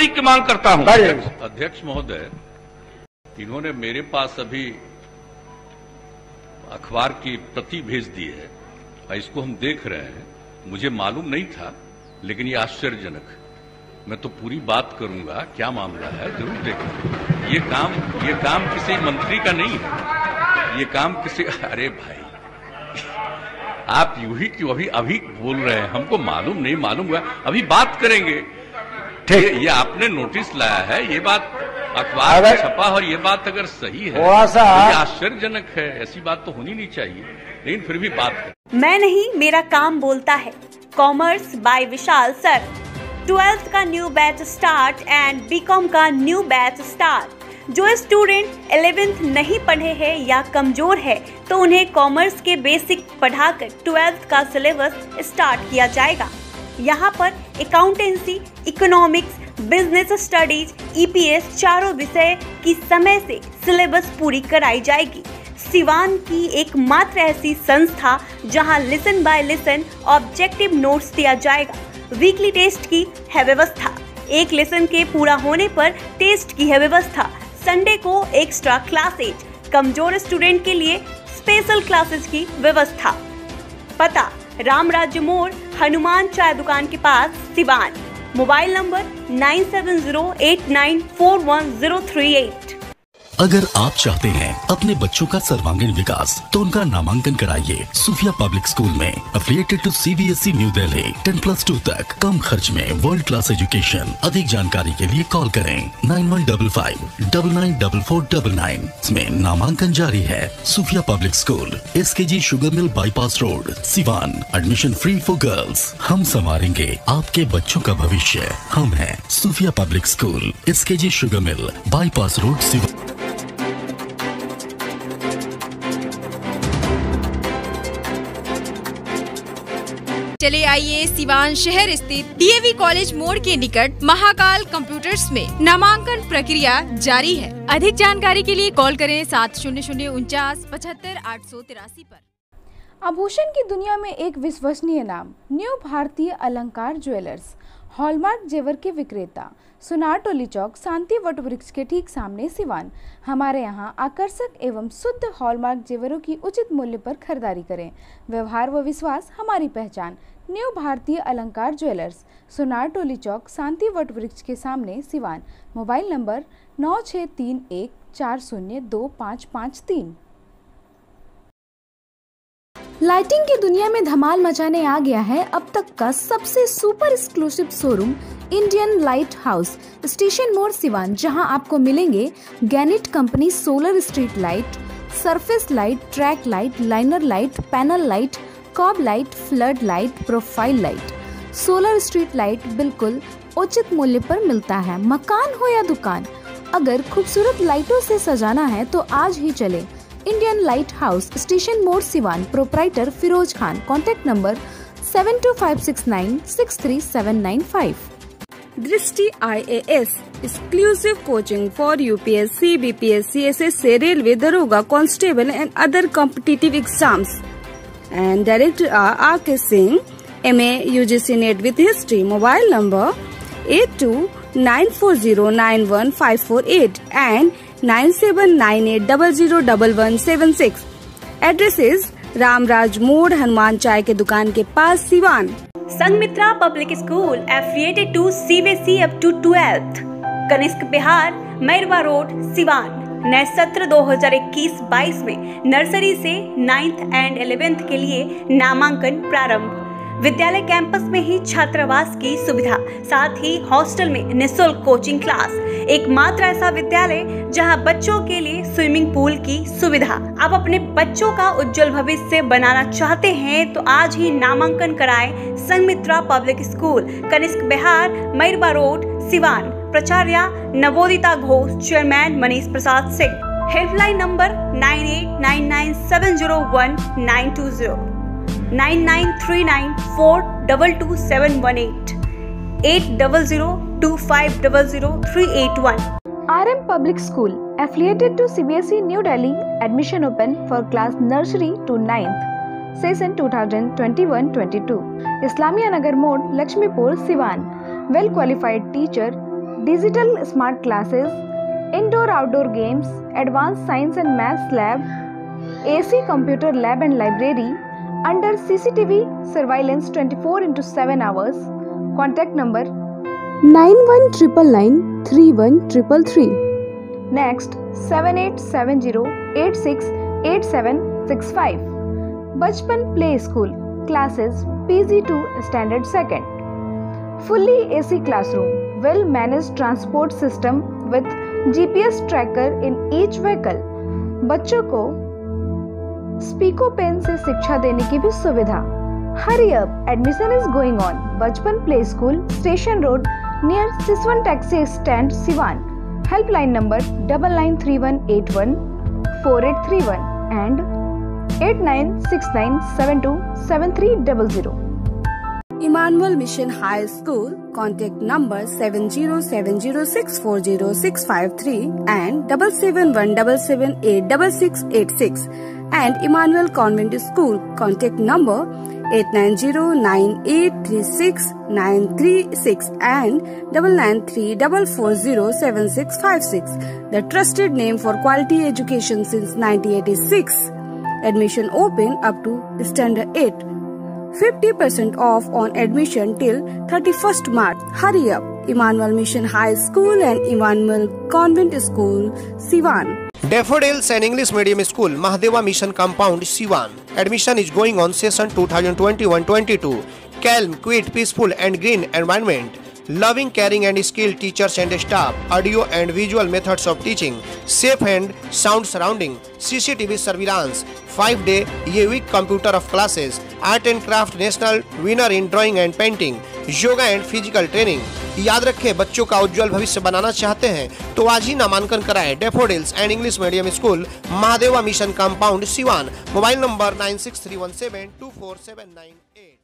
की मांग करता हूँ। अध्यक्ष महोदय इन्होंने मेरे पास अभी अखबार की प्रति भेज दी है और इसको हम देख रहे हैं। मुझे मालूम नहीं था लेकिन ये आश्चर्यजनक। मैं तो पूरी बात करूँगा क्या मामला है ज़रूर देखेंगे ये काम ये काम किसी मंत्री का नहीं है। ये काम किसी अरे भाई आप यू ही क्यों अभी अभी बोल रहे हैं? हमको मालूम नहीं मालूम हुआ। अभी बात करेंगे। ठीक। ये, ये आपने नोटिस लाया है ये बात अखबार में छपा और ये बात अगर सही है थोड़ा सा- तो आश्चर्यजनक है ऐसी बात तो होनी नहीं चाहिए लेकिन फिर भी बात करें। मैं नहीं मेरा काम बोलता है। Commerce by Vishal sir twelfth का new batch start and BCom का न्यू बैच स्टार्ट जो स्टूडेंट 11th नहीं पढ़े हैं या कमज़ोर है तो उन्हें कॉमर्स के बेसिक पढ़ाकर ट्वेल्थ का सिलेबस स्टार्ट किया जाएगा। यहाँ पर accountancy economics business studies EPS चारों विषय की समय से सिलेबस पूरी कराई जाएगी। सिवान की एकमात्र ऐसी संस्था जहाँ lesson by lesson objective notes दिया जाएगा। वीकली टेस्ट की है व्यवस्था। एक लेसन के पूरा होने पर टेस्ट की है व्यवस्था। संडे को एक्स्ट्रा क्लासेज कमज़ोर स्टूडेंट के लिए स्पेशल क्लासेस की व्यवस्था। पता राम राज्य मोड़ हनुमान चाय दुकान के पास Siwan. Mobile number nine seven zero eight nine four one zero three eight. अगर आप चाहते हैं अपने बच्चों का सर्वांगीण विकास तो उनका नामांकन कराइए सुफिया पब्लिक स्कूल में। Affiliated to CBSE New Delhi ten plus two तक। कम खर्च में वर्ल्ड क्लास एजुकेशन अधिक जानकारी के लिए कॉल करें nine one double five double nine double four double nine इसमें नामांकन जारी है। Sufiya public school S K G sugar mill bypass road Siwan admission free for girls हम संवारेंगे आपके बच्चों का भविष्य। हम हैं Sufiya public school S K G sugar mill bypass road Siwan चले आइए सिवान शहर स्थित डीएवी कॉलेज मोड़ के निकट महाकाल कंप्यूटर्स में नामांकन प्रक्रिया जारी है। अधिक जानकारी के लिए कॉल करें सात शून्य शून्य उनचास पचहत्तर आठ सौ तिरासी आरोप आभूषण की दुनिया में एक विश्वसनीय नाम, न्यू भारतीय अलंकार ज्वेलर्स, हॉलमार्क जेवर के विक्रेता, सुनार टोली चौक, शांति वट वृक्ष के ठीक सामने सिवान। हमारे यहाँ आकर्षक एवं शुद्ध हॉलमार्क जेवरों की उचित मूल्य पर खरीदारी करें। व्यवहार व विश्वास, हमारी पहचान न्यू भारतीय अलंकार jewellers, Sonar Toli Chowk, Shanti what वृक्ष के सामने सिवान। मोबाइल नंबर नौ छः तीन एक चार शून्य दो पाँच पाँच तीन। लाइटिंग की दुनिया में धमाल मचाने आ गया है अब तक का सबसे super exclusive showroom, Indian light house station मोड़ सिवान, जहाँ आपको मिलेंगे गैनिट company solar street light, surface light, track light, liner light, panel light COB light flood light profile light solar street light बिल्कुल उचित मूल्य पर मिलता है। मकान हो या दुकान अगर खूबसूरत लाइटों से सजाना है तो आज ही चले। इंडियन लाइट हाउस स्टेशन मोड़ Siwan proprietor Firoz Khan contact number seven two five six nine six three seven nine five Drishti IAS exclusive coaching for UPSC, BPSC, SSC, railway दरोगा Constable and other competitive exams. And Director are R.K. Singh, MA UGC NET with History. Mobile number 8294091548 and 9798001176. Address is Ramraj मोड़ हनुमान चाय के दुकान के पास Siwan Sanghamitra public school affiliated to CBSE up to twelfth Kanishk Bihar Mairwa road Siwan नए सत्र 2021-22 में nursery से ninth and eleventh के लिए नामांकन प्रारंभ। विद्यालय कैंपस में ही छात्रावास की सुविधा, साथ ही हॉस्टल में निशुल्क कोचिंग क्लास। एकमात्र ऐसा विद्यालय जहाँ बच्चों के लिए स्विमिंग पूल की सुविधा। आप अपने बच्चों का उज्जवल भविष्य बनाना चाहते हैं तो आज ही नामांकन कराएँ Sanghamitra public school, Kanishk Bihar Mairwa road, Siwan. प्राचार्य Navodita Ghosh, chairman Manish Prasad Singh. Helpline number nine eight nine nine seven zero one nine two zero. Nine nine three nine four double two seven one eight. Eight double zero two five double zero three eight one. R M public school affiliated to C B S E new Delhi admission open for class nursery to ninth session 2021-22 Islamia Nagar mode Laxmipur Siwan. Well qualified teacher digital smart classes indoor outdoor games advance science and maths lab AC computer lab and library under CCTV surveillance 24 into seven hours contact number nine one triple nine three one triple three next seven eight seven zero eight six eight seven six five Bachpan play school classes P G to standard second fully AC classroom well managed transport system with GPS tracker in each vehicle. बच्चों को स्पीको pen से शिक्षा देने की भी सुविधा। Hurry up admission is going on Bachpan play school station road near Siswan taxi stand Siwan helpline number double nine three one eight one four eight three one and eight nine six nine seven two seven three double zero Emmanuel Mission High School, contact number 70706400653 and 7717786686 and Emmanuel Convent School, contact number 890983696 and 9934407656. The trusted name for quality education since 1986. Admission open up to standard 8. 50% off on admission till 31st March. Hurry up! Emmanuel Mission High School and Emmanuel Convent School, Sivan. Daffodils and English Medium School, Mahadeva Mission Compound, Siwan. Admission is going on session 2021-22. Calm, quiet, peaceful and green environment. Loving, caring and skilled teachers and staff. Audio and visual methods of teaching. Safe and sound surrounding. CCTV surveillance. 5-day a week computer of classes. Art and craft national winner in drawing and painting, yoga and physical training. याद रखें, बच्चों का उज्जवल भविष्य बनाना चाहते हैं तो आज ही नामांकन कराएँ daffodils and English medium school, Mahadeva mission compound, Siwan. Mobile number nine six three one seven two four seven nine eight.